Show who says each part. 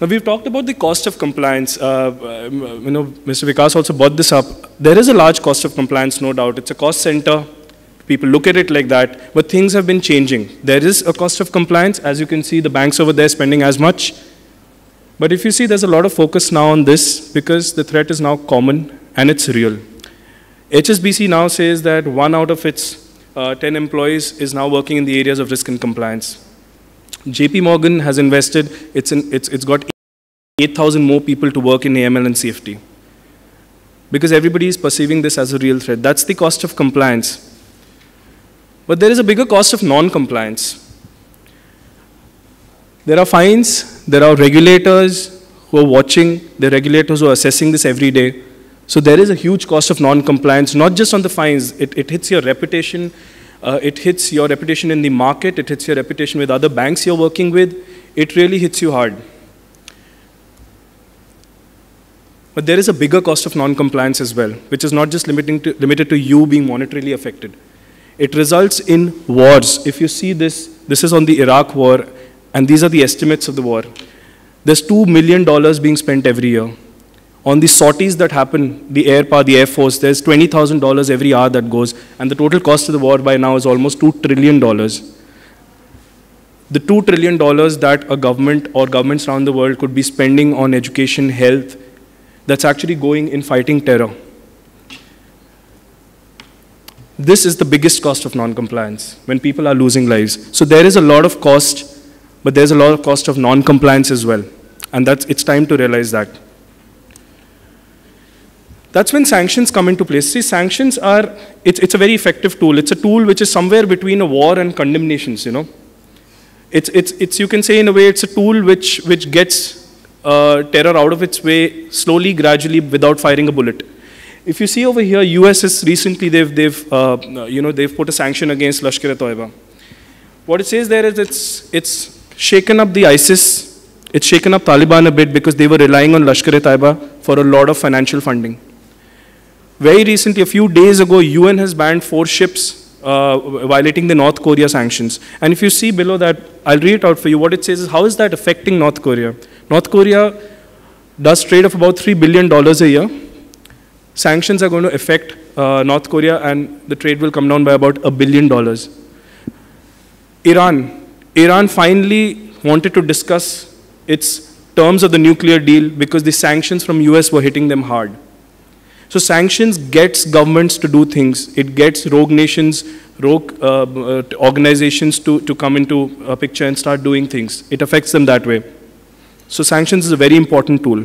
Speaker 1: Now, we've talked about the cost of compliance. Uh, um, you know, Mr. Vikas also brought this up. There is a large cost of compliance, no doubt. It's a cost center. People look at it like that, but things have been changing. There is a cost of compliance. As you can see, the banks over there spending as much. But if you see, there's a lot of focus now on this because the threat is now common and it's real. HSBC now says that one out of its uh, 10 employees is now working in the areas of risk and compliance. JP Morgan has invested, it's, in, it's, it's got 8,000 more people to work in AML and CFT. Because everybody is perceiving this as a real threat. That's the cost of compliance. But there is a bigger cost of non-compliance. There are fines, there are regulators who are watching, the regulators who are assessing this every day. So there is a huge cost of non-compliance, not just on the fines, it, it hits your reputation, uh, it hits your reputation in the market, it hits your reputation with other banks you're working with, it really hits you hard. But there is a bigger cost of non-compliance as well, which is not just to, limited to you being monetarily affected. It results in wars. If you see this, this is on the Iraq war, and these are the estimates of the war. There's $2 million being spent every year. On the sorties that happen, the air power, the air force, there's $20,000 every hour that goes, and the total cost of the war by now is almost $2 trillion. The $2 trillion that a government or governments around the world could be spending on education, health, that's actually going in fighting terror. This is the biggest cost of non-compliance, when people are losing lives. So there is a lot of cost but there's a lot of cost of non-compliance as well. And that's, it's time to realize that. That's when sanctions come into place. See, sanctions are, it's, it's a very effective tool. It's a tool which is somewhere between a war and condemnations, you know. It's, it's, it's, you can say in a way, it's a tool which, which gets uh, terror out of its way slowly, gradually, without firing a bullet. If you see over here, US has recently, they've, they've, uh, you know, they've put a sanction against Lashkar-e-Toiba. What it says there is it's, it's shaken up the ISIS, it's shaken up Taliban a bit because they were relying on Lashkar-e-Taiba for a lot of financial funding. Very recently, a few days ago, UN has banned four ships uh, violating the North Korea sanctions. And if you see below that, I'll read it out for you. What it says is, how is that affecting North Korea? North Korea does trade of about $3 billion a year. Sanctions are going to affect uh, North Korea and the trade will come down by about a billion dollars. Iran, Iran finally wanted to discuss its terms of the nuclear deal because the sanctions from US were hitting them hard. So sanctions gets governments to do things. It gets rogue nations, rogue uh, uh, organizations to, to come into a picture and start doing things. It affects them that way. So sanctions is a very important tool.